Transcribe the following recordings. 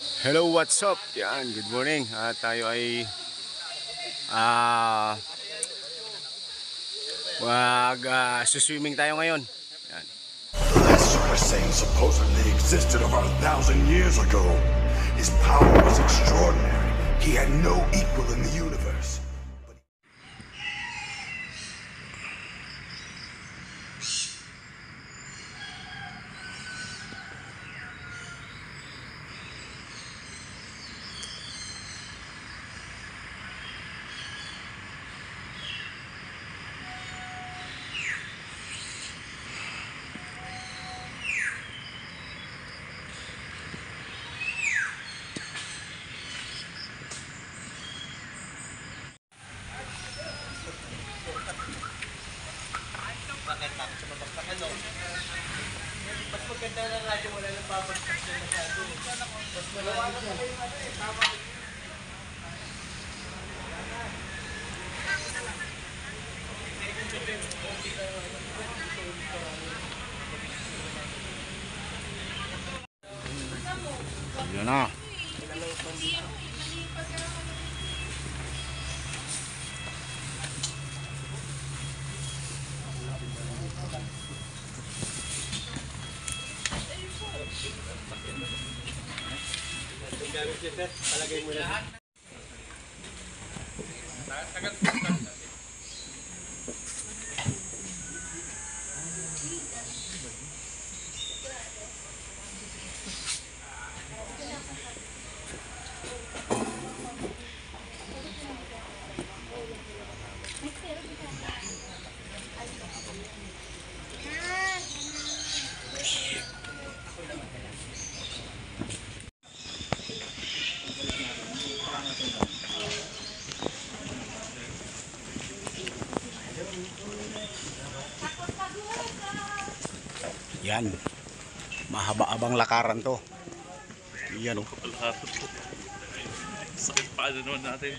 Hello, what's up? Yan, good morning. Ah, tayo ay ah wag ah, suswimming tayo ngayon. Yan. That Super Saiyan supposedly existed over a thousand years ago. His power was extraordinary. He had no equal in the universe. Yan gamit niya. Palagay mo na. Yan. Mahaba-abang lakaran to. Yan po. Sakit pa ano naman natin.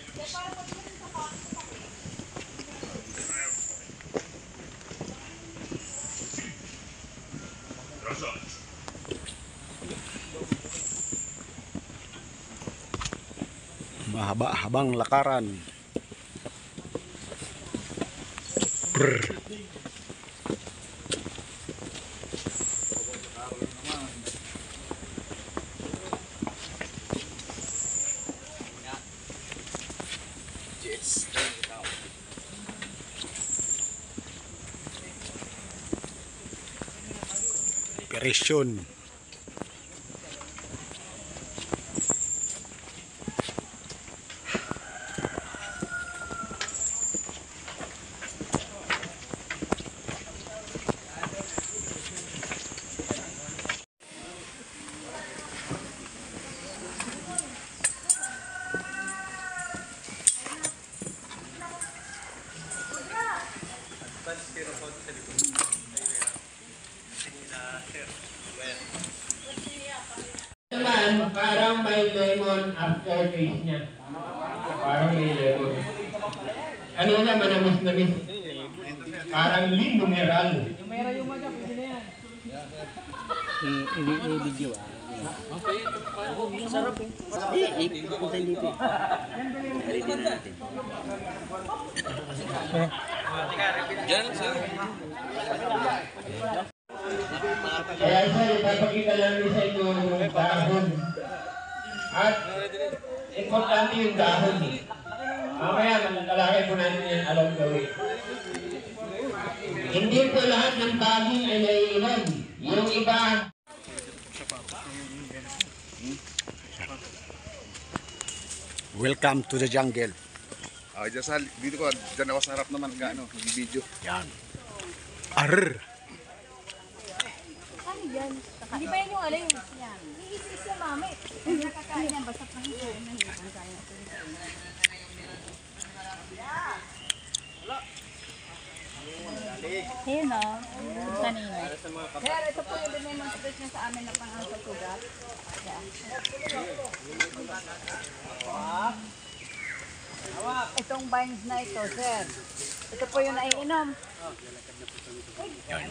Mahaba-habang lakaran. Brr. Operasyon. Lemon aftertaste niya. Parang may lemon. Ano na, manamis na miss. Parang lindo mineral. Kaya isa, ipapakita lang niya sa inyo yung dahon. At importante yung dahon. Mamaya, malakalakay po natin yan along the way. Hindi po lahat ng baging ay naiinom. Yung iba, Welcome to the jungle. Ah, dyan sa, dito ko, dyan ako sa harap naman, gaano, video. Yan. Arr. Yan? Hindi pa yan yung alay. Yan. Iisis na mami. Hindi nakakain yan. Basta pangikain na kaya ko rin. Ayun o. Kanina. Kaya ito po yung demonstrate niya sa amin na pang sa sugat. Yan. Itong vines na ito, sir. Ito po yung naiinom. Yun.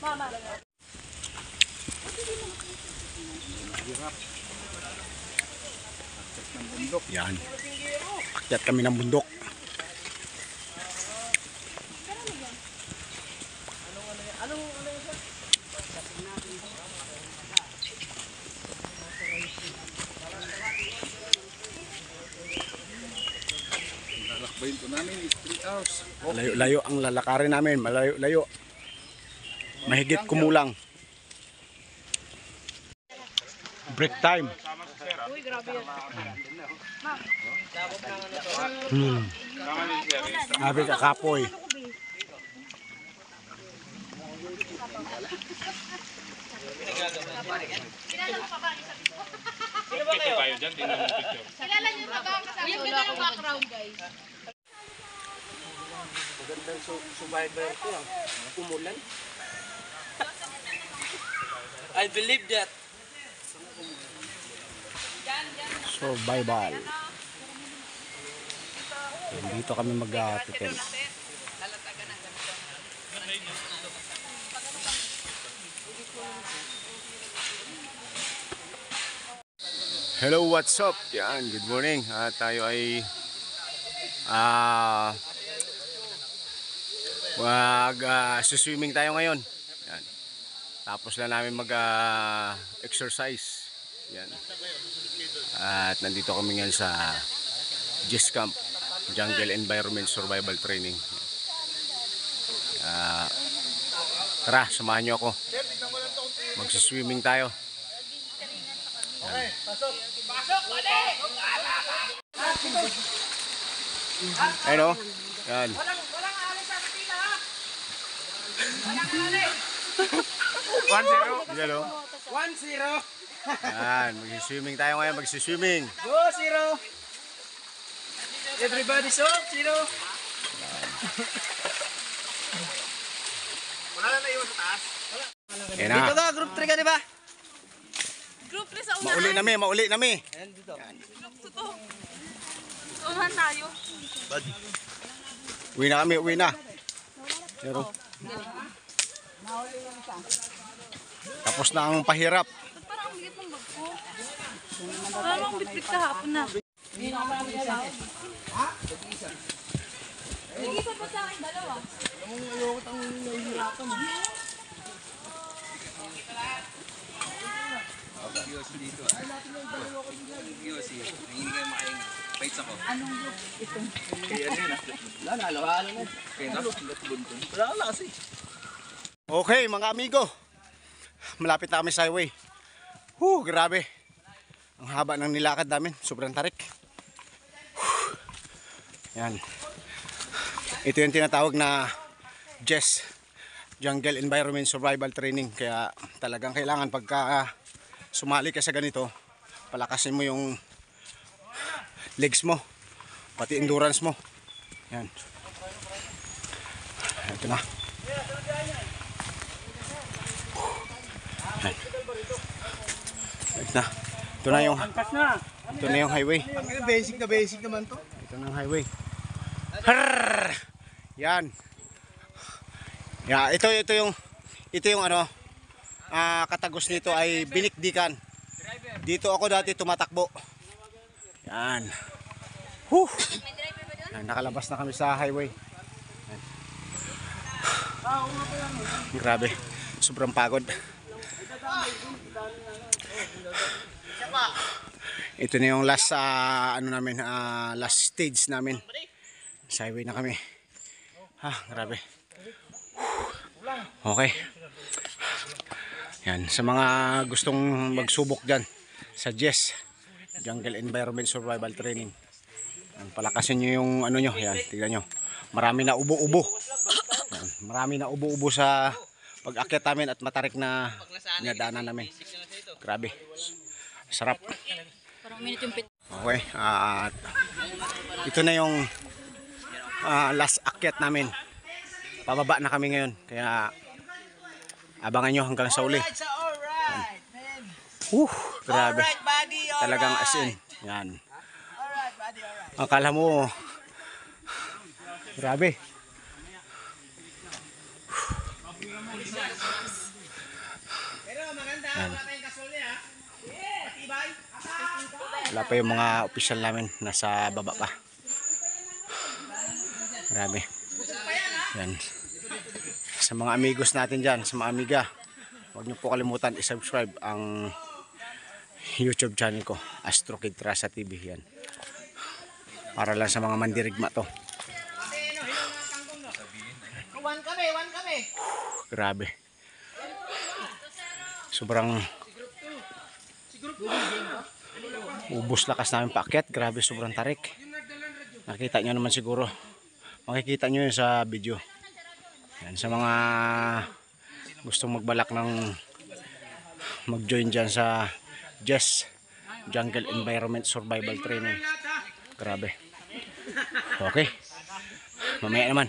Mama. Yan. Akyat kami ng bundok. Layo-layo ang lalakarin namin. Malayo-layo. Mahigit kumulang. Break time. Hmm. Sabi ka kapoy. Kilala niyo ba ang kasama? Yung ganda ng background, guys. I believe that. So, dito kami mag-titent. Hello, what's up? Yan, good morning. Ah, tayo ay ah mag ah, swimming tayo ngayon. Yan. Tapos na namin mag ah, exercise. Yan. At nandito kami ngayon sa GIS Camp, Jungle Environment Survival Training. Ah, tara, samahan niyo ako. Magsiswimming tayo. Ayun o. Yan. One zero. Yan o. 1-0. Yan. Magsiswimming tayo ngayon. Magsiswimming. Go, 0. Everybody so, 0. Yan na. ka, group 3 ka, di ba? Group 3 sa Mauli na mi, mauli na mi. Ayan dito. Unahan tayo. Uwi na kami, uwi na. Pero, tapos na ang pahirap. Ba't parang ang bigat ng bag ko? Parang ang bitbit kahapon na. Nag-isa pa sa akin dalawa. Okay, mga amigo. Malapit na kami sa highway. Huh, grabe. Ang haba ng nilakad namin. Sobrang tarik. Yan. Ito yung tinatawag na JES. Jungle Environment Survival Training. Kaya talagang kailangan pagka sumali ka sa ganito, palakasin mo yung legs mo. Pati endurance mo. Yan. Ito na. Ito na. Ito na yung Ito na yung highway. Basic na basic naman to. Ito na yung highway. Yan. Ya, ito ito yung ito yung ano ah katagos nito ay binikdikan. Dito ako dati tumatakbo. Yan. Huh. Yan, nakalabas na kami sa highway. Yan. Grabe. Sobrang pagod. Ito na yung last ah, ano namin, ah, last stage namin. Sa highway na kami. Ha, grabe. Okay. Yan, sa mga gustong magsubok dyan sa JES, Jungle Environment Survival Training. Yan, palakasin nyo yung ano nyo, yan, tignan nyo. Marami na ubo-ubo. Marami na ubo-ubo sa pag-akyat namin at matarik na dinadaanan namin. Grabe. Sarap. Parang minute yung pit. Okay, at ito na yung ah, last akyat namin. Pababa na kami ngayon, kaya abangan nyo hanggang sa uli. Uh, grabe. Alright, buddy. Talagang as in. Yan. Akala mo, grabe. Maganda, wala pa yung mga official namin. Nasa baba pa. Grabe. Yan. Sa mga amigos natin dyan, sa mga amiga, huwag niyo po kalimutan i-subscribe ang YouTube channel ko, Astro Kid Trasa TV yan. Para lang sa mga mandirigma to. One kami, one kami. Grabe. Sobrang ubos lakas namin paakyat. Grabe, sobrang tarik. Nakita nyo naman siguro. Makikita nyo yun sa video. Yan, sa mga gustong magbalak ng mag-join dyan sa JES Jungle Environment Survival Training. Grabe. Okay. Mamaya naman.